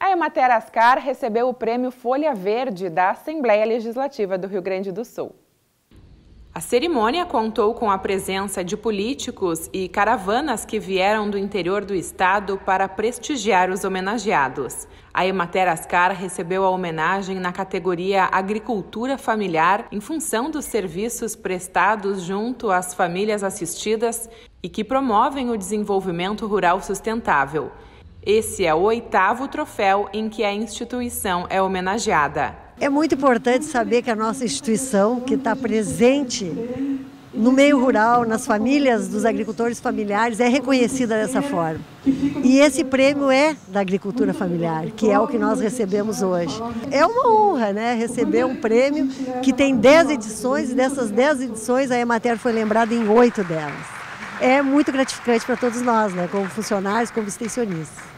A Emater Ascar recebeu o prêmio Folha Verde da Assembleia Legislativa do Rio Grande do Sul. A cerimônia contou com a presença de políticos e caravanas que vieram do interior do estado para prestigiar os homenageados. A Emater Ascar recebeu a homenagem na categoria Agricultura Familiar em função dos serviços prestados junto às famílias assistidas e que promovem o desenvolvimento rural sustentável. Esse é o oitavo troféu em que a instituição é homenageada. É muito importante saber que a nossa instituição, que está presente no meio rural, nas famílias dos agricultores familiares, é reconhecida dessa forma. E esse prêmio é da agricultura familiar, que é o que nós recebemos hoje. É uma honra, né, receber um prêmio que tem 10 edições e dessas 10 edições a Emater foi lembrada em oito delas. É muito gratificante para todos nós, né, como funcionários, como extensionistas.